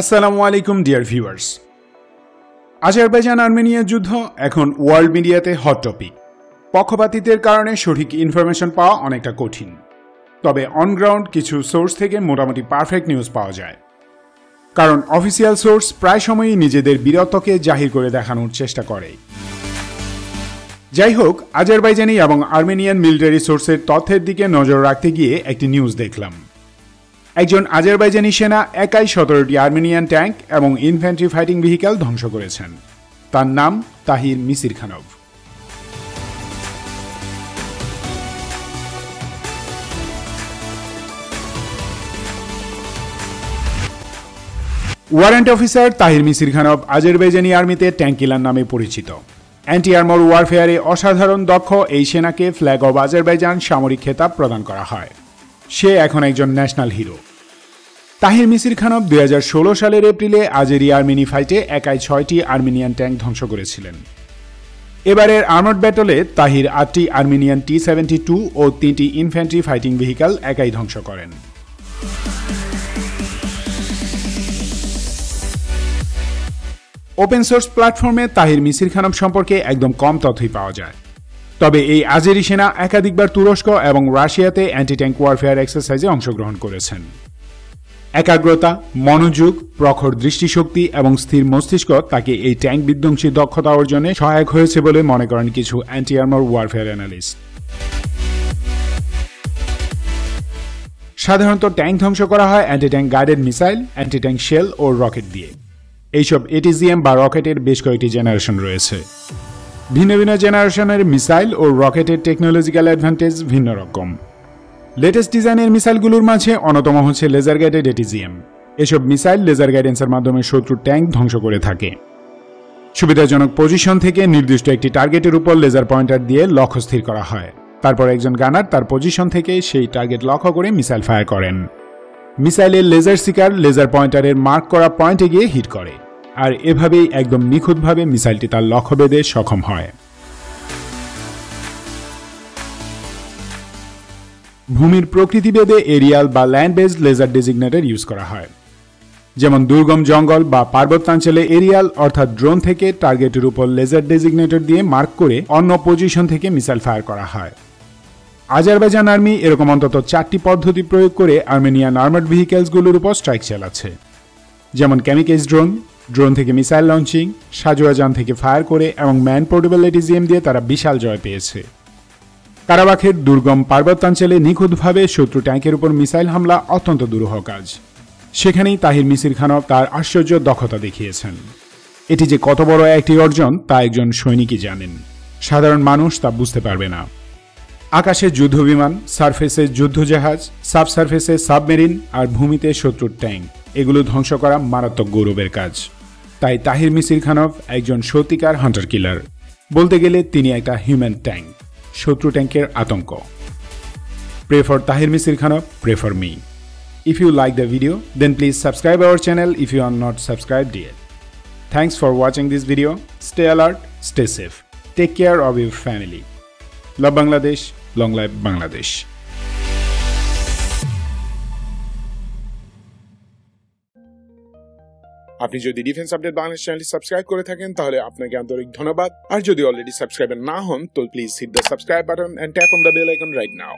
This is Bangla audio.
আসসালামু আলাইকুম, ডিয়ার ভিউয়ার্স। আজারবাইজান আর্মেনিয়া যুদ্ধ এখন ওয়ার্ল্ড মিডিয়াতে হট টপিক। পক্ষপাতিত্বের কারণে সঠিক ইনফরমেশন পাওয়া অনেকটা কঠিন। তবে অনগ্রাউন্ড কিছু সোর্স থেকে মোটামুটি পারফেক্ট নিউজ পাওয়া যায়। কারণ অফিসিয়াল সোর্স প্রায় সময়ই নিজেদের বীরত্বকে জাহির করে দেখানোর চেষ্টা করে। যাই হোক আজারবাইজানি এবং আর্মেনিয়ান মিলিটারি সোর্সের তথ্যের দিকে নজর রাখতে গিয়ে একটি নিউজ দেখলাম। একজন আজারবাইজানি সেনা একাই সতেরোটি আর্মেনিয়ান ট্যাঙ্ক এবং ইনফ্যান্ট্রি ফাইটিং ভেহিক্যাল ধ্বংস করেছেন। তার নাম Tahir Misir Khanov warrant officer Tahir Misir Khanov Azerbaijani আর্মিতে ট্যাঙ্ক কিলার নামে পরিচিত। অ্যান্টি আর্মর ওয়ারফেয়ারে অসাধারণ দক্ষ এই সেনাকে ফ্ল্যাগ অব আজারবাইজান সামরিক খেতাব প্রদান করা হয়। সে এখন একজন national hero. Tahir Misir Khanov দুই হাজার ষোলো সালের এপ্রিলে আজেরি আর্মেনি ফাইটে একাই ছয়টি আর্মেনিয়ান ট্যাঙ্ক ধ্বংস করেছিলেন। এবারের আর্মড ব্যাটলে তাহির আটটি আর্মেনিয়ান টি সেভেন্টি টু ও তিনটি ইনফ্যান্ট্রি ফাইটিং ভেহিক্যাল একাই ধ্বংস করেন। ওপেন সোর্স প্ল্যাটফর্মে তাহির মিসির খানব সম্পর্কে একদম কম তথ্যই পাওয়া যায়। তবে এই আজেরি সেনা একাধিকবার তুরস্ক এবং রাশিয়াতে অ্যান্টি ট্যাঙ্ক ওয়ারফেয়ার এক্সারসাইজে অংশগ্রহণ করেছেন। একাগ্রতা, মনোযোগ, প্রখর দৃষ্টিশক্তি এবং স্থির মস্তিষ্ক তাকে এই ট্যাঙ্ক বিধ্বংসী দক্ষতা অর্জনে সহায়ক হয়েছে বলে মনে করেন কিছু অ্যান্টি আর্মার ওয়ারফেয়ার অ্যানালিস্ট সাধারণত ট্যাঙ্ক ধ্বংস করা হয় anti tank guided missile anti tank shell ও রকেট দিয়ে। এইসব এটিজিএম বা রকেটের বেশ কয়েকটি জেনারেশন রয়েছে। ভিন্ন ভিন্ন জেনারেশনের মিসাইল ও রকেটের টেকনোলজিক্যাল অ্যাডভান্টেজ ভিন্ন রকম। লেটেস্ট ডিজাইনের মিসাইলগুলোর মাঝে অন্যতম হচ্ছে লেজার গাইডেড এটিজিএম এসব মিসাইল লেজার গাইডেন্সের মাধ্যমে শত্রুর ট্যাঙ্ক ধ্বংস করে থাকে। সুবিধাজনক পজিশন থেকে নির্দিষ্ট একটি টার্গেটের উপর লেজার পয়েন্টার দিয়ে লক্ষ্য স্থির করা হয়। তারপর একজন গানার তার পজিশন থেকে সেই টার্গেট লক্ষ্য করে মিসাইল ফায়ার করেন। মিসাইলের লেজার সিকার লেজার পয়েন্টারের মার্ক করা পয়েন্টে গিয়ে হিট করে। আর এভাবেই একদম নিখুঁতভাবে মিসাইলটি তার লক্ষ্য লক্ষ্যভেদে সক্ষম হয়। ভূমির প্রকৃতিভেদে এরিয়াল বা land based laser designator use করা হয়। যেমন দুর্গম জঙ্গল বা পার্বত্যাঞ্চলে এরিয়াল অর্থাৎ ড্রোন থেকে টার্গেটের উপর লেজার ডেজিগনেটর দিয়ে মার্ক করে অন্য পজিশন থেকে মিসাইল ফায়ার করা হয়। আজারবাইজান আর্মি এরকম অন্তত চারটি পদ্ধতি প্রয়োগ করে আর্মেনিয়ান আর্মার্ড ভেহিকেলসগুলোর উপর স্ট্রাইক চালাচ্ছে। যেমন কেমিকেজ ড্রোন ড্রোন থেকে মিসাইল লঞ্চিং সাজুয়াজান থেকে ফায়ার করে এবং ম্যান পোর্টেবল এটিজিএম দিয়ে তারা বিশাল জয় পেয়েছে। কারাবাখের দুর্গম পার্বত্যাঞ্চলে নিখুঁতভাবে শত্রু ট্যাঙ্কের উপর মিসাইল হামলা অত্যন্ত দুরূহ কাজ। সেখানেই তাহির মিসির খানব তার আশ্চর্য দক্ষতা দেখিয়েছেন। এটি যে কত বড় একটি অর্জন, তা একজন সৈনিকই জানেন। সাধারণ মানুষ তা বুঝতে পারবে না। আকাশে যুদ্ধবিমান, সারফেসে যুদ্ধজাহাজ, সাবসারফেসে সাবমেরিন আর ভূমিতে শত্রুর ট্যাঙ্ক, এগুলো ধ্বংস করা মারাত্মক গৌরবের কাজ। তাই তাহির মিসির খানব একজন সত্যিকার হান্টার কিলার। বলতে গেলে তিনি একটা হিউম্যান ট্যাঙ্ক। শত্রু ট্যাঙ্কের আতঙ্ক। Pray for Tahir Misir Khanov pray for me if you like the video then please subscribe our channel if you are not subscribe dear thanks for watching this video stay alert stay safe take care of your family love Bangladesh long life আপনি যদি ডিফেন্স আপডেট বাংলাদেশ চ্যানেলটি সাবস্ক্রাইব করে থাকেন, তাহলে আপনাকে আন্তরিক ধন্যবাদ। আর যদি অলরেডি সাবস্ক্রাইবার না হন, তো please hit the subscribe button and tap on the bell icon right now